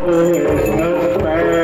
Yeah, it's.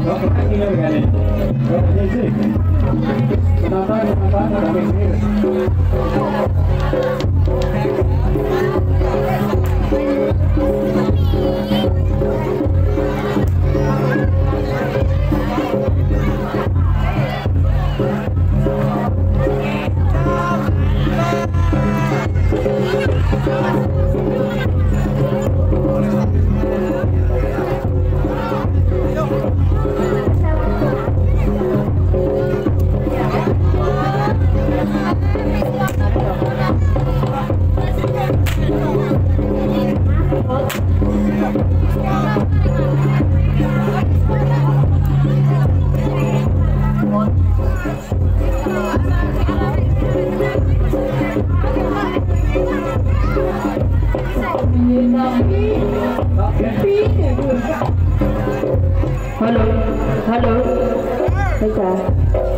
Berapa kali kali? Hello，Hello，Hello? 大。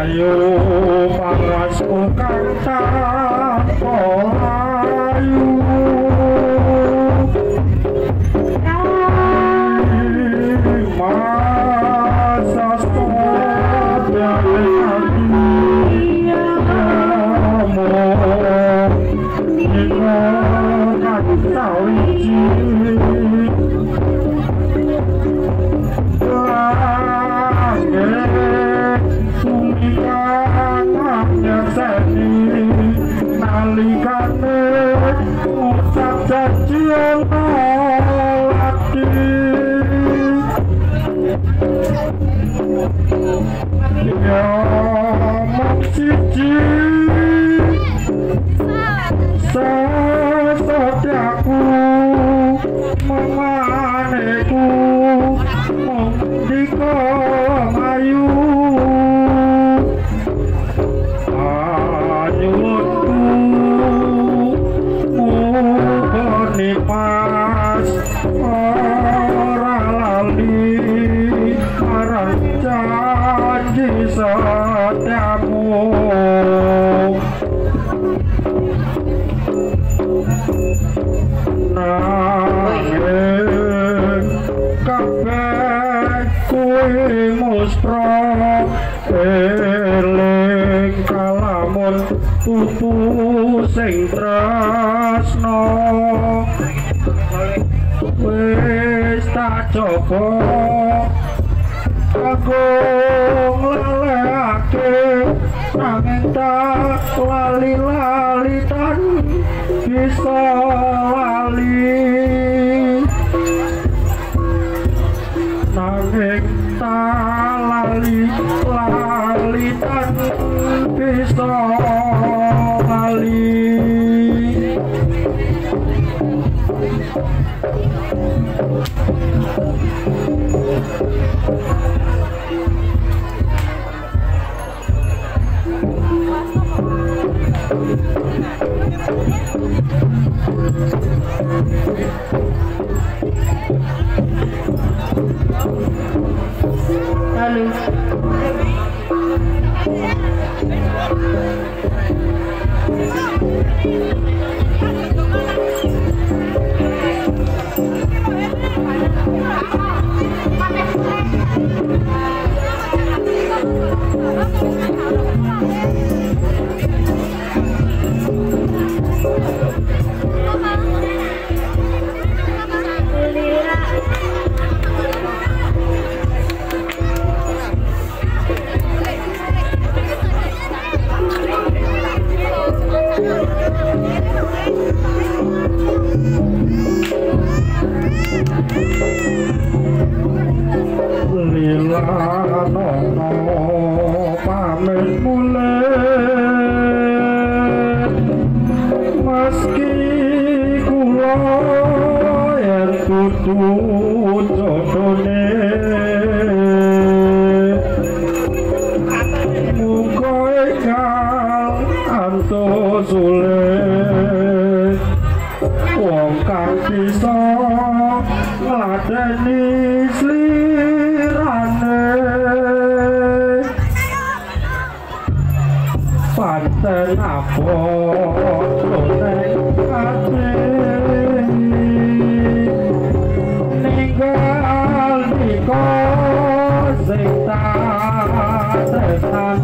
Ayu kagung lelake nanging tak lali lali tan bisa lali nanging tak lali lali tan bisa lali Thank you. Halo.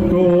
todo.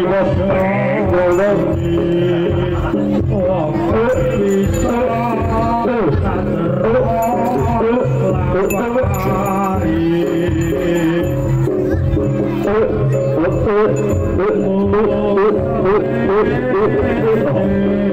我等不急，我等不急，我等不急，我等不急。